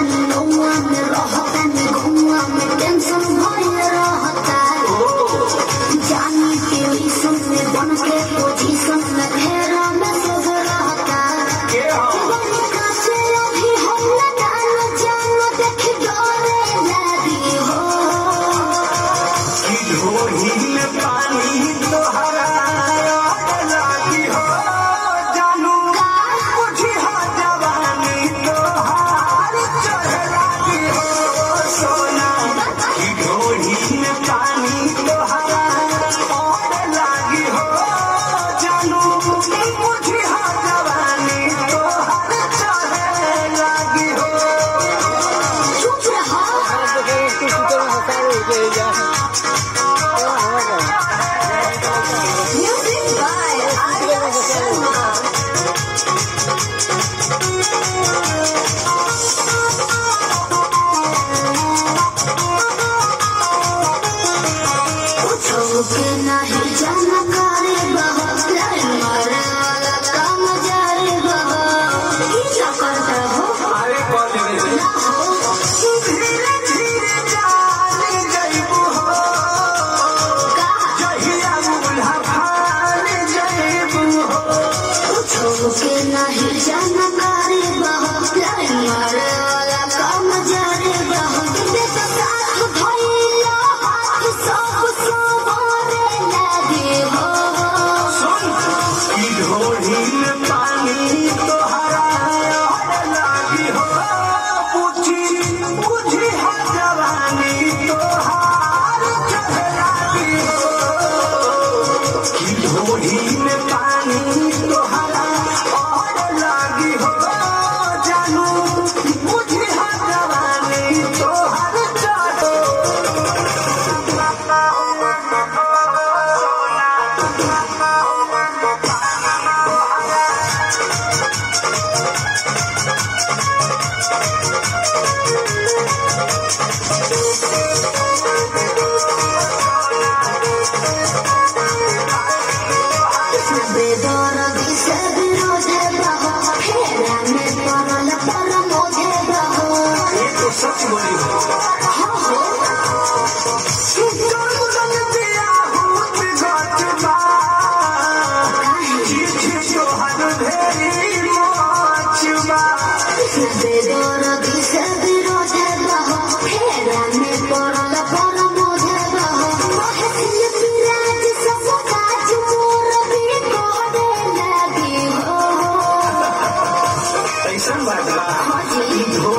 I'm in the world, I'm in the home, I'm in the dance, उसे नहीं जानकारी Bye-bye.